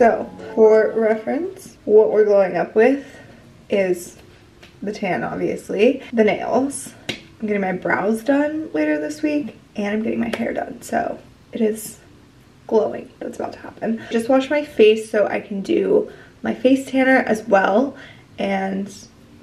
reference. What we're glowing up with is the tan, obviously. The nails. I'm getting my brows done later this week, and I'm getting my hair done. So it is glowing. That's about to happen. Just wash my face so I can do my face tanner as well, and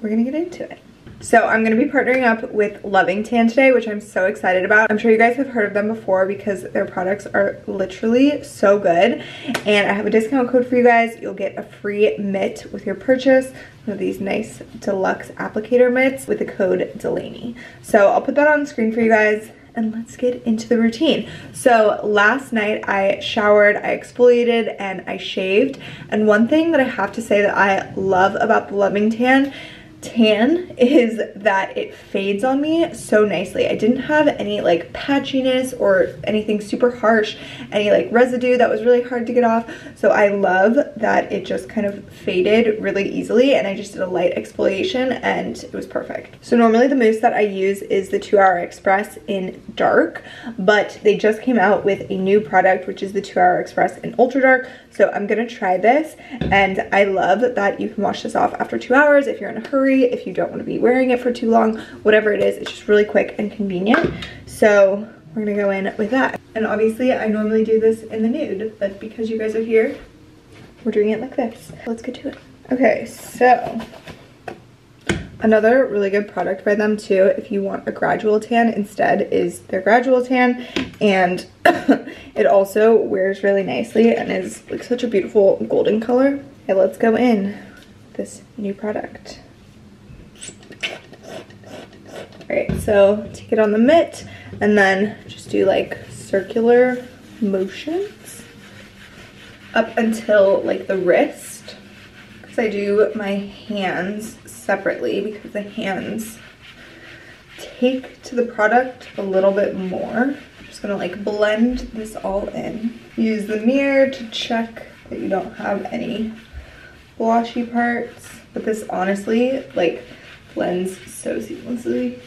we're gonna get into it. So I'm going to be partnering up with Loving Tan today, which I'm so excited about. I'm sure you guys have heard of them before because their products are literally so good. And I have a discount code for you guys. You'll get a free mitt with your purchase. One of these nice deluxe applicator mitts with the code Delaney. So I'll put that on screen for you guys and let's get into the routine. So last night I showered, I exfoliated, and I shaved. And one thing that I have to say that I love about the Loving Tan tan is that it fades on me so nicely. I didn't have any like patchiness or anything super harsh, any like residue that was really hard to get off. So I love that it just kind of faded really easily and I just did a light exfoliation and it was perfect. So normally the mousse that I use is the 2 Hour Express in dark, but they just came out with a new product which is the 2 Hour Express in ultra dark. So I'm gonna try this and I love that you can wash this off after two hours if you're in a hurry, if you don't wanna be wearing it for too long, whatever it is, it's just really quick and convenient. So we're gonna go in with that. And obviously I normally do this in the nude, but because you guys are here, we're doing it like this. Let's get to it. Okay, so Another really good product by them too, if you want a gradual tan instead, is their gradual tan. And it also wears really nicely and is like such a beautiful golden color. Okay, let's go in this new product. Alright, so take it on the mitt and then just do like circular motions up until like the wrist. Because I do my hands separately because the hands take to the product a little bit more. I'm just gonna like blend this all in. Use the mirror to check that you don't have any blotchy parts. But this honestly like blends so seamlessly.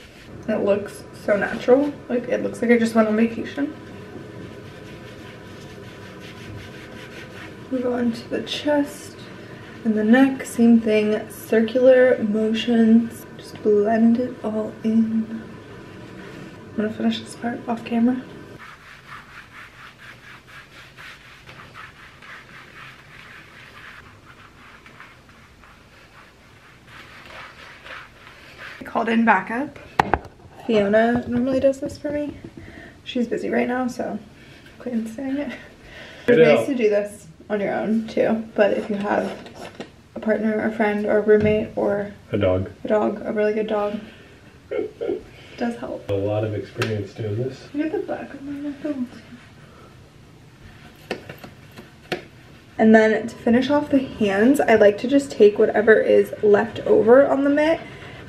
It looks so natural. Like it looks like I just went on vacation. Move on to the chest. And the neck, same thing, circular motions. Just blend it all in. I'm gonna finish this part off camera. Called in backup. Fiona normally does this for me. She's busy right now, so quit saying it. It's nice to do this on your own too. But if you have a partner, a friend, or a roommate, or a dog, a dog, a really good dog, does help. A lot of experience doing this. Look at the back of my neck. And then to finish off the hands, I like to just take whatever is left over on the mitt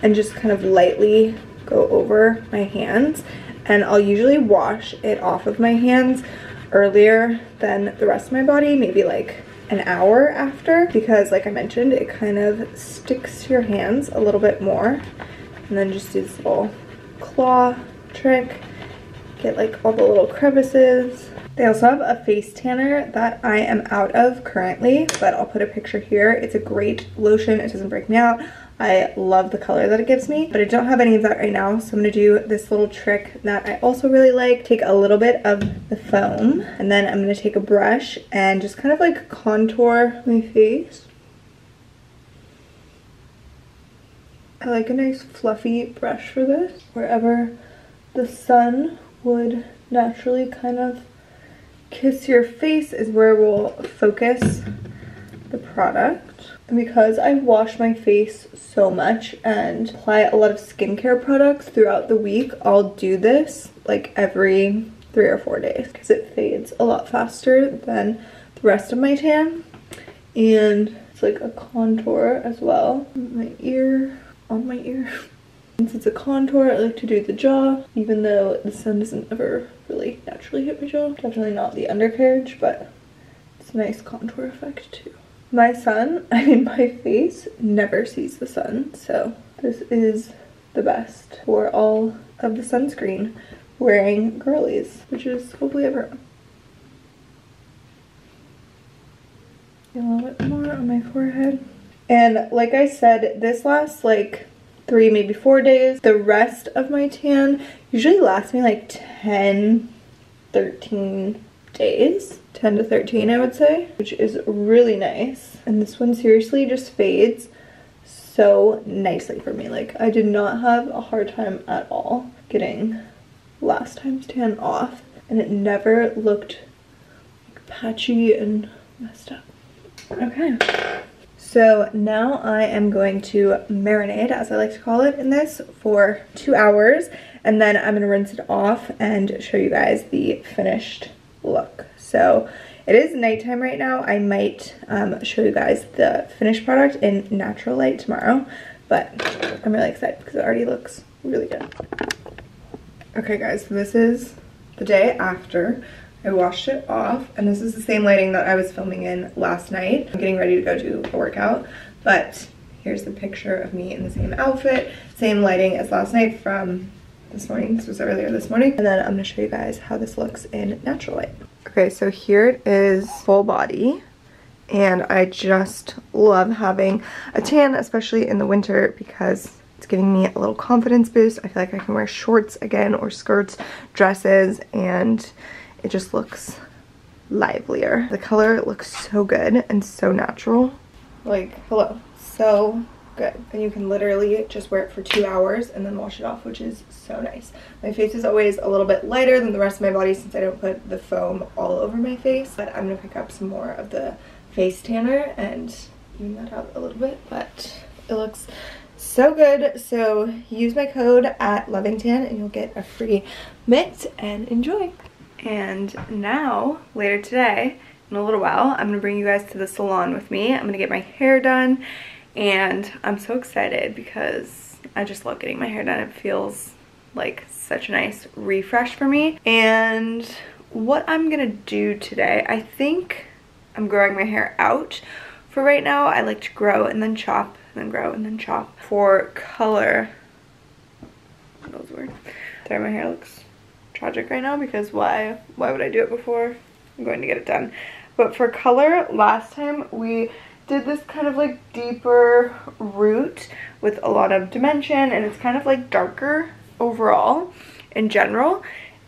and just kind of lightly go over my hands. And I'll usually wash it off of my hands earlier than the rest of my body, maybe like an hour after because like I mentioned, it kind of sticks to your hands a little bit more. And then just do this little claw trick, get like all the little crevices. They also have a face tanner that I am out of currently, but I'll put a picture here. It's a great lotion. It doesn't break me out. I love the color that it gives me, but I don't have any of that right now. So I'm gonna do this little trick that I also really like. Take a little bit of the foam and then I'm gonna take a brush and just kind of like contour my face. I like a nice fluffy brush for this. Wherever the sun would naturally kind of kiss your face is where we'll focus the product. Because I wash my face so much and apply a lot of skincare products throughout the week, I'll do this like every three or four days because it fades a lot faster than the rest of my tan. And it's like a contour as well. My ear, on my ear. Since it's a contour, I like to do the jaw, even though the sun doesn't ever really naturally hit my jaw. Definitely not the undercarriage, but it's a nice contour effect too. My son, I mean my face, never sees the sun, so this is the best for all of the sunscreen wearing girlies, which is hopefully everyone. a little bit more on my forehead. And like I said, this lasts like three, maybe four days. The rest of my tan usually lasts me like 10, 13 days. 10 to 13 I would say, which is really nice. And this one seriously just fades so nicely for me. Like I did not have a hard time at all getting last time's tan off and it never looked like patchy and messed up. Okay. So now I am going to marinate, as I like to call it, in this for two hours. And then I'm going to rinse it off and show you guys the finished look. So it is nighttime right now. I might um, show you guys the finished product in natural light tomorrow. But I'm really excited because it already looks really good. Okay guys, so this is the day after. I washed it off and this is the same lighting that I was filming in last night. I'm getting ready to go do a workout, but here's the picture of me in the same outfit, same lighting as last night from this morning. This was earlier this morning. And then I'm gonna show you guys how this looks in natural light. Okay, so here it is full body. And I just love having a tan, especially in the winter because it's giving me a little confidence boost. I feel like I can wear shorts again or skirts, dresses, and it just looks livelier. The color looks so good and so natural. Like, hello. So good. And you can literally just wear it for two hours and then wash it off, which is so nice. My face is always a little bit lighter than the rest of my body since I don't put the foam all over my face. But I'm going to pick up some more of the face tanner and even that out a little bit. But it looks so good. So use my code at Lovingtan and you'll get a free mitt and enjoy. And now, later today, in a little while, I'm going to bring you guys to the salon with me. I'm going to get my hair done and I'm so excited because I just love getting my hair done. It feels like such a nice refresh for me. And what I'm gonna do today, I think I'm growing my hair out. For right now, I like to grow and then chop, and then grow and then chop. For color, was weird. There, my hair looks tragic right now because why? Why would I do it before? I'm going to get it done. But for color, last time we did this kind of like deeper root with a lot of dimension and it's kind of like darker overall in general.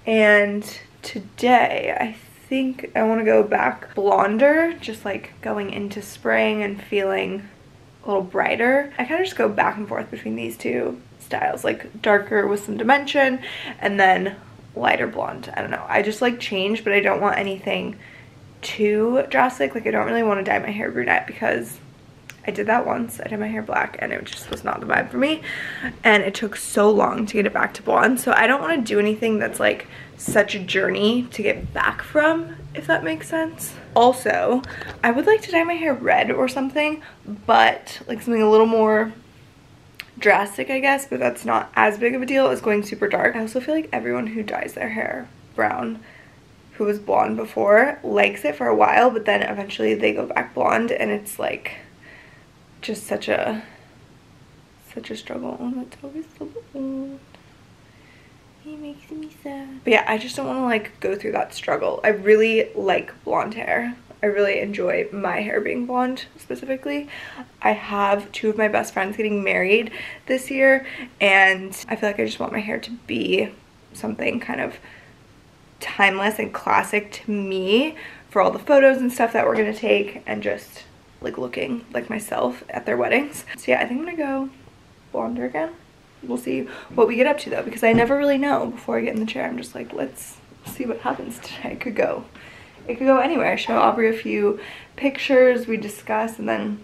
And today I think I want to go back blonder, just like going into spring and feeling a little brighter. I kind of just go back and forth between these two styles, like darker with some dimension and then lighter blonde. I don't know. I just like change, but I don't want anything too drastic. Like I don't really want to dye my hair brunette because I did that once. I did my hair black and it just was not the vibe for me. And it took so long to get it back to blonde. So I don't want to do anything that's like such a journey to get back from, if that makes sense. Also, I would like to dye my hair red or something, but like something a little more drastic, I guess, but that's not as big of a deal as going super dark. I also feel like everyone who dyes their hair brown who was blonde before likes it for a while, but then eventually they go back blonde and it's like just such a such a struggle. Oh, that's always so. He makes me sad. But yeah, I just don't want to like go through that struggle. I really like blonde hair. I really enjoy my hair being blonde specifically. I have two of my best friends getting married this year and I feel like I just want my hair to be something kind of timeless and classic to me for all the photos and stuff that we're gonna take and just like looking like myself at their weddings. So yeah, I think I'm gonna go blonder again. We'll see what we get up to though because I never really know before I get in the chair. I'm just like, let's see what happens today. It could go, it could go anywhere. I show Aubrey a few pictures, we discuss, and then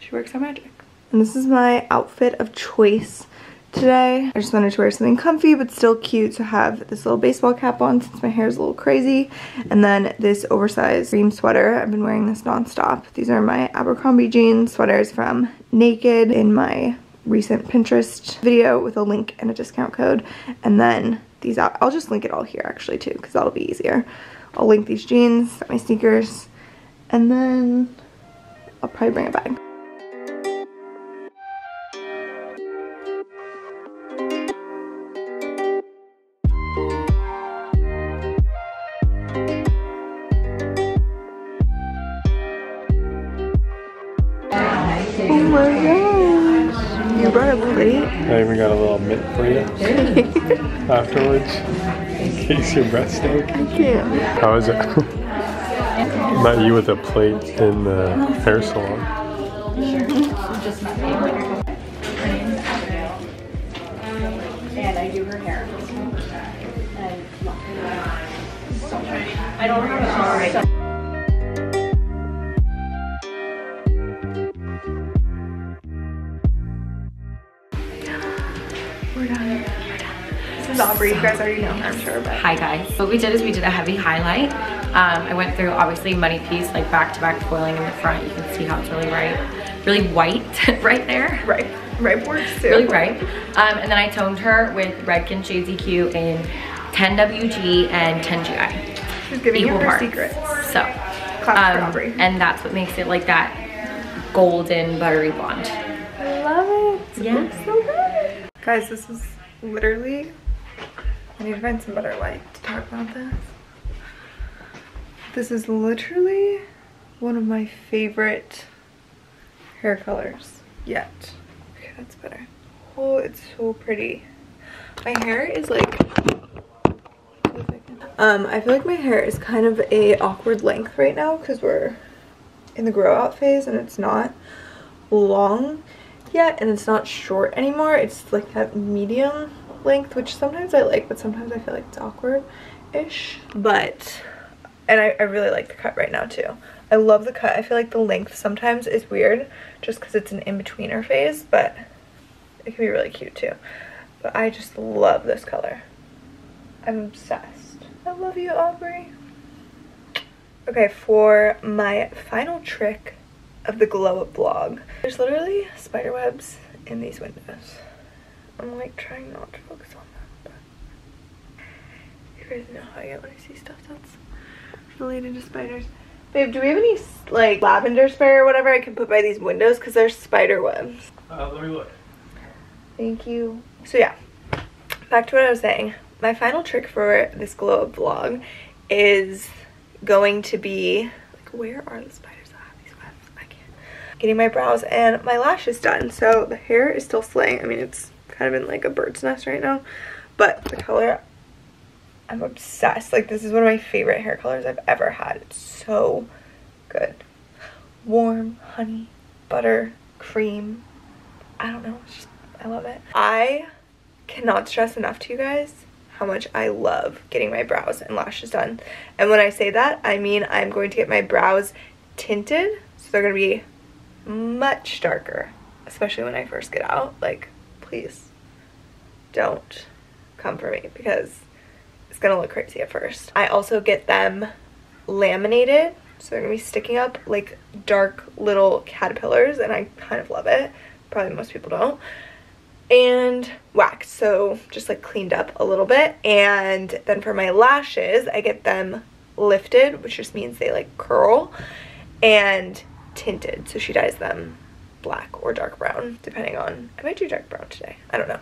she works her magic. And this is my outfit of choice today. I just wanted to wear something comfy but still cute to have this little baseball cap on since my hair is a little crazy. And then this oversized cream sweater. I've been wearing this nonstop. These are my Abercrombie jeans sweaters from NA-KD in my recent Pinterest video with a link and a discount code. And then these out. I'll just link it all here actually too because that'll be easier. I'll link these jeans, my sneakers, and then I'll probably bring a bag. A plate. I even got a little mint for you afterwards. In case your breath stank. I can't. How is it? Not you with a plate in the hair salon. And I do her hair. We're is Aubrey. You guys already know her, I'm sure, but Hi guys. What we did is we did a heavy highlight. Um, I went through obviously money piece, like back to back foiling in the front. You can see how it's really bright, really white right there. right, right boards too. Really bright. Um, and then I toned her with Redken Shades EQ in 10WG and 10GI. She's giving you her secrets. So, um, and that's what makes it like that golden buttery blonde. I love it. Yeah. Looks so good. Guys, this is literally. I need to find some better light to talk about this. This is literally one of my favorite hair colors yet. Okay, that's better. Oh, it's so pretty. My hair is like. Um, I feel like my hair is kind of a awkward length right now because we're in the grow out phase and it's not long yet and it's not short anymore it's like that medium length which sometimes i like but sometimes i feel like it's awkward ish but and I, I really like the cut right now too. I love the cut. I feel like the length sometimes is weird just because it's an in-betweener phase but it can be really cute too. But i just love this color. I'm obsessed. I love you aubrey. Okay for my final trick of the glow up vlog. There's literally spider webs in these windows. I'm like trying not to focus on them, but you guys know how I get when I see stuff that's related to spiders. Babe, do we have any like lavender spray or whatever I can put by these windows? Because there's spider webs. Uh, let me look. Thank you. So yeah, back to what I was saying. My final trick for this glow up vlog is going to be like where are the spiders at? These webs. I can't. Getting my brows and my lashes done. So the hair is still slaying. I mean it's kind of in like a bird's nest right now. But the color I'm obsessed. Like this is one of my favorite hair colors I've ever had. It's so good. Warm, honey, butter, cream. I don't know. Just, I love it. I cannot stress enough to you guys how much I love getting my brows and lashes done. And when I say that, I mean I'm going to get my brows tinted. So they're going to be much darker, especially when I first get out. Like, please don't come for me because it's to look crazy at first. I also get them laminated. So they're to be sticking up like dark little caterpillars and I kind of love it. Probably most people don't and waxed so just like cleaned up a little bit and then for my lashes I get them lifted which just means they like curl and tinted so she dyes them black or dark brown depending on I might do dark brown today I don't know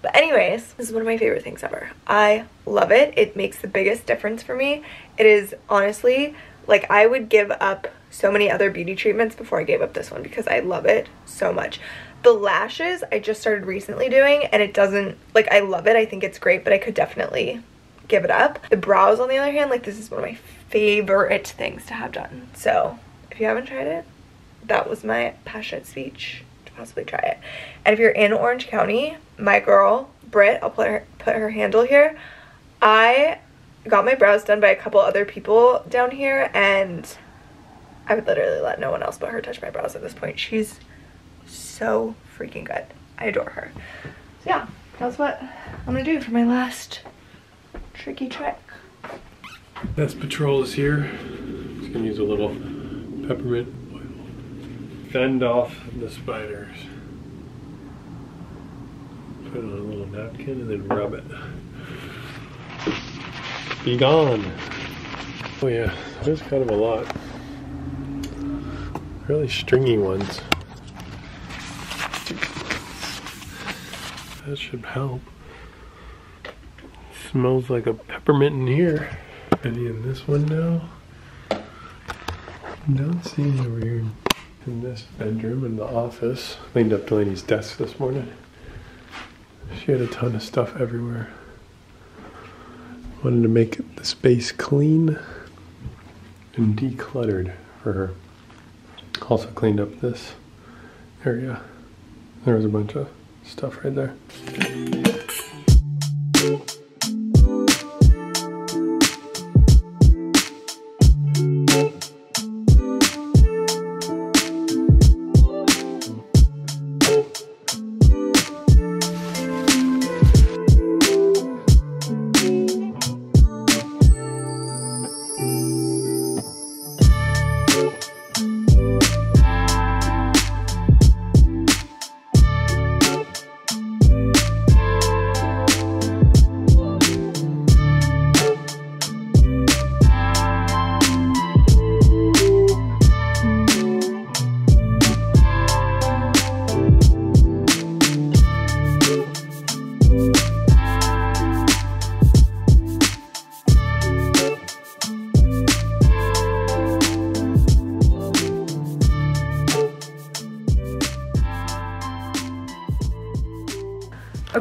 but anyways this is one of my favorite things ever I love it it makes the biggest difference for me it is honestly like I would give up so many other beauty treatments before I gave up this one because I love it so much the lashes I just started recently doing and it doesn't, like I love it. I think it's great, but I could definitely give it up. The brows on the other hand, like this is one of my favorite things to have done. So if you haven't tried it, that was my passionate speech to possibly try it. And if you're in Orange County, my girl, Britt, I'll put her, put her handle here. I got my brows done by a couple other people down here and I would literally let no one else but her touch my brows at this point. She's so freaking good. I adore her. So yeah, that's what I'm gonna do for my last tricky trick. Pest Patrol is here. Just gonna use a little peppermint. Fend off the spiders. Put it on a little napkin and then rub it. Be gone. Oh yeah, there's kind of a lot. Really stringy ones. That should help. Smells like a peppermint in here. Any in this one now? Don't see any over here in this bedroom in the office. Cleaned up Delaney's desk this morning. She had a ton of stuff everywhere. Wanted to make the space clean and decluttered for her. Also cleaned up this area. There was a bunch of stuff right there.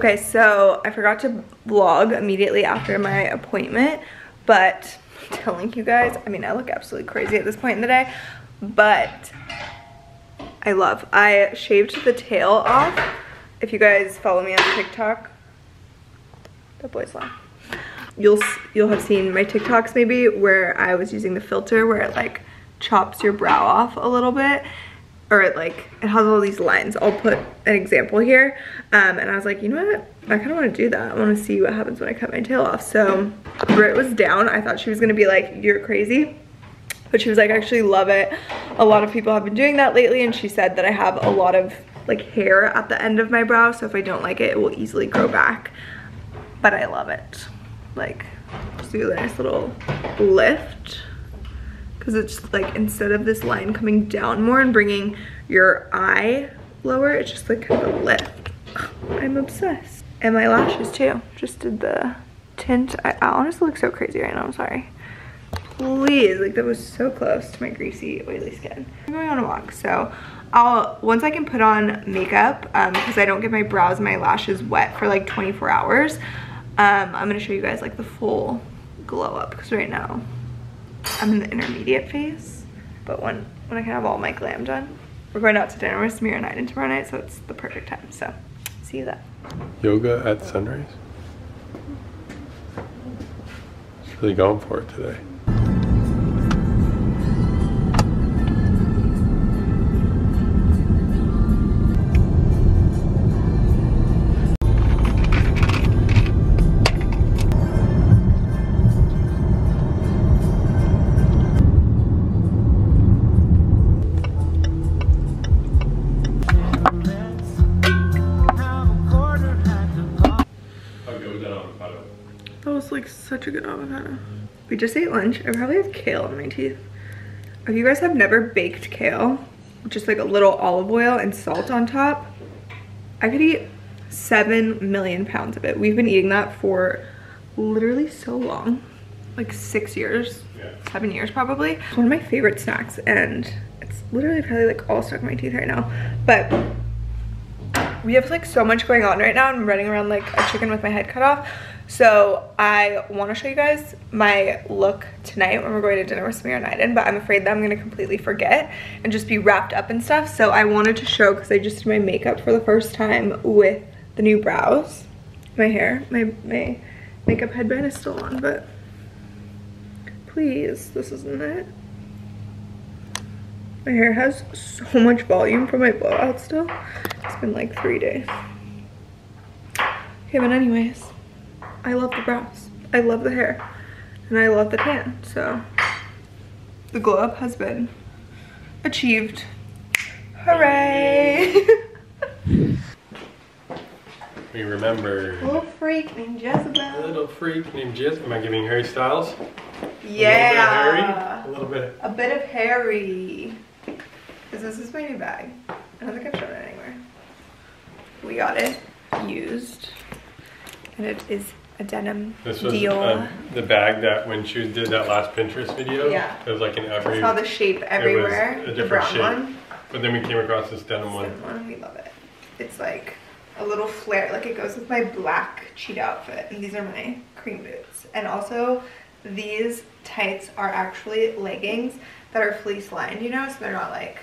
Okay, so I forgot to vlog immediately after my appointment, but I'm telling you guys, I mean, I look absolutely crazy at this point in the day, but I love. I shaved the tail off. If you guys follow me on TikTok, that boy's laugh. You'll you'll have seen my TikToks maybe where I was using the filter where it like chops your brow off a little bit or it like it has all these lines. I'll put an example here um, and i was like you know what? I kind of want to do that. I want to see what happens when i cut my tail off. So Britt was down. I thought she was gonna be like you're crazy. But she was like I actually love it. A lot of people have been doing that lately and she said that i have a lot of like hair at the end of my brow so if i don't like it it will easily grow back. But i love it. Like just do a nice little lift because it's like instead of this line coming down more and bringing your eye lower, it's just like kind a lift. I'm obsessed. And my lashes too. Just did the tint. I, I honestly look so crazy right now, I'm sorry. Please, like that was so close to my greasy, oily skin. I'm going on a walk, so I'll, once I can put on makeup, um, because I don't get my brows and my lashes wet for like 24 hours, um, I'm gonna show you guys like the full glow up, because right now I'm in the intermediate phase, but when, when I can have all my glam done. We're going out to dinner with Samir and tomorrow night, so it's the perfect time. So, see you then. Yoga at sunrise. It's really going for it today. We just ate lunch. I probably have kale in my teeth. If you guys have never baked kale, just like a little olive oil and salt on top, I could eat seven million pounds of it. We've been eating that for literally so long, like six years, Yeah. seven years probably. It's one of my favorite snacks and it's literally probably like all stuck in my teeth right now. But we have like so much going on right now. I'm running around like a chicken with my head cut off. So I want to show you guys my look tonight when we're going to dinner with Samir and Iden, but I'm afraid that I'm going to completely forget and just be wrapped up in stuff. So I wanted to show because I just did my makeup for the first time with the new brows. My hair, my, my makeup headband is still on, but please, this isn't it. My hair has so much volume from my blowout still. It's been like three days. Okay, but anyways, I love the brows. I love the hair. And I love the tan, so the glow up has been achieved. Hooray! We remember Little freak named Jezebel. a little freak named Jess. Am I giving Harry Styles? Yeah. A little bit of Harry. A bit of Harry. Because this is my new bag. I don't think I've shown it anywhere. We got it used. And it is a denim A little bit. This was deal. uh, the bag that when she did that last Pinterest video. Yeah. It was like in every. I saw the shape everywhere. a the different brown shape. one. But then we came across this denim one. This one, we love it. It's like a little flare. Like it goes with my black cheat outfit. And these are my cream boots. And also these tights are actually leggings that are fleece lined, you know? So they're not like,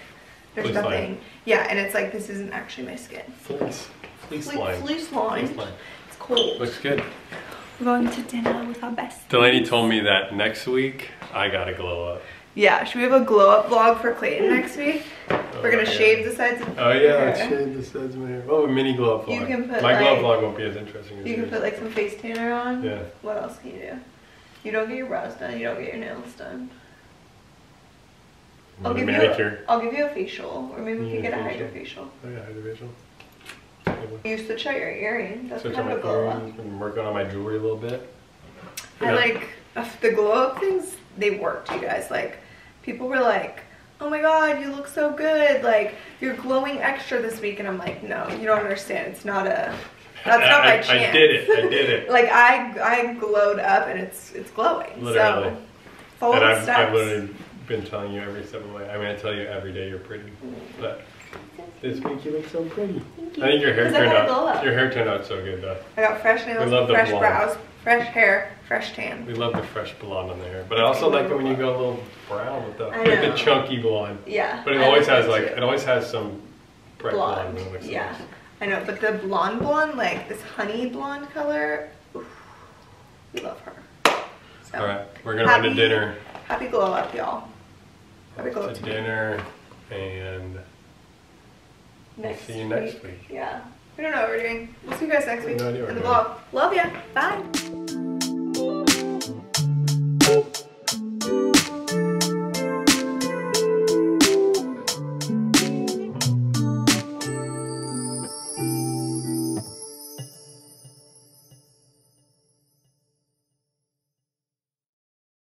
there's Fleece nothing. lined. Yeah, and it's like, this isn't actually my skin. Fleece. Fleece Fle- line. Fleece lined. Fleece line. Cold. Looks good. We're going to dinner with our best. Delaney told me that next week I gotta glow up. Yeah, should we have a glow up vlog for Clayton next week? We're gonna oh, my shave the sides of Oh yeah, hair. shade the sides of my hair. Oh, a mini glow up vlog. You can put, my glow up vlog won't be as interesting as You can yours. put like some face tanner on. Yeah. What else can you do? You don't get your brows done. You don't get your nails done. I'll give manicure. you. A, I'll give you a facial, or maybe we can get a hydrofacial. Oh yeah, hydrofacial. You switch out your earring. That's Switch kind of my a glow up. been working on my jewelry a little bit. I Yeah. like uh, the glow up things. They worked, you guys. Like people were like, "Oh my god, you look so good! Like you're glowing extra this week," and I'm like, "No, you don't understand. It's not a. That's not I- by chance." I did it. I did it. like I I glowed up and it's it's glowing. Literally. So follow and I've, steps. I've literally been telling you every step of the way. I mean, I tell you every day you're pretty, but this week you look so pretty. you. I think your hair 'Cause I turned had a glow out. Your hair turned out so good though. I got fresh nails, We love the fresh blonde. brows, fresh hair, fresh tan. We love the fresh blonde on the hair, but I also like it when you go a little brown with the I with the chunky blonde. Yeah. But it I always has like too. it always has some bright blonde. blonde. when it looks yeah. nice. I know, but the blonde blonde, like this honey blonde color, oof, we love her. So, All right, we're gonna run to dinner. Happy glow up, y'all. Happy glow up To to me. dinner, and we'll see you next week. Yeah. We don't know what we're doing. We'll see you guys next We week no in the vlog. Love ya. Bye.